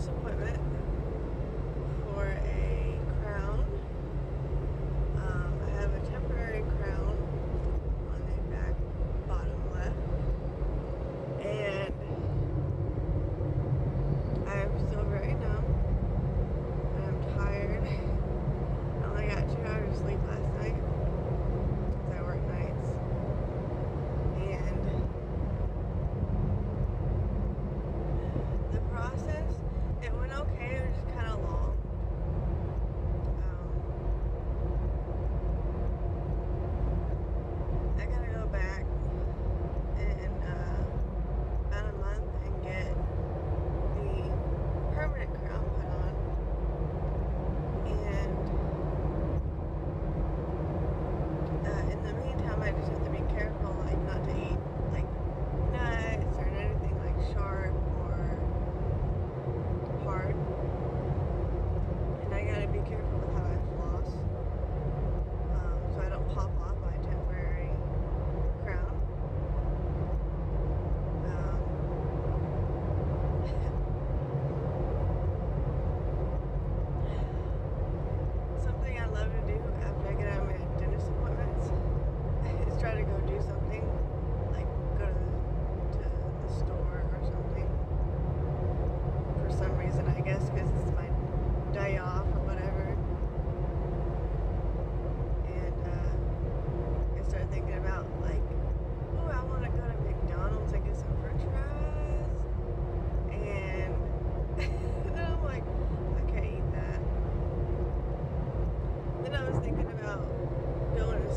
doctor's appointment for a crown. Um, I have a temporary crown on the back bottom left. And I'm still very numb. I'm tired. I only got two hours sleep last night. I work nights. And the process okay.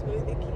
smoothie